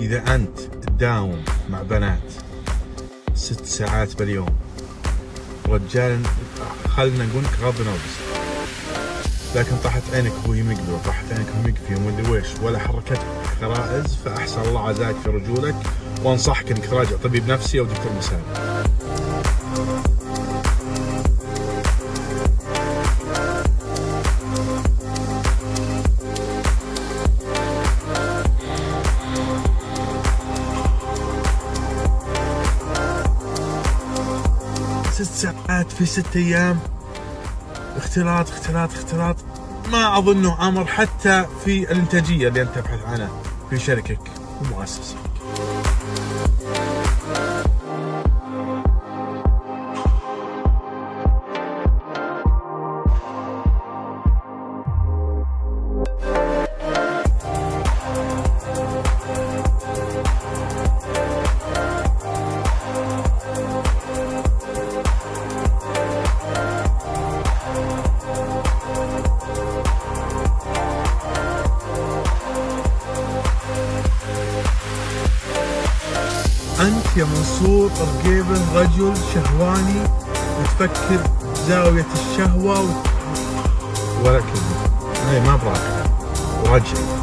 إذا أنت تداوم مع بنات ست ساعات باليوم رجال خلنا نقول لك غض نفس. لكن طاحت عينك أبوي مقبل طاحت عينك مقفي ومدري ويش ولا حركتك خرائز فأحسن الله عزاك في رجولك وأنصحك إنك تراجع طبيب نفسي أو دكتور مساعد. ست ساعات في ست أيام اختلاط اختلاط اختلاط ما اظنه أمر حتى في الإنتاجية اللي أنت تبحث عنها في شركك ومؤسستك. أنت يا منصور رقيبه رجل شهواني وتفكر بزاويه الشهوة و... ولا كلمه هاي ما براك رجل.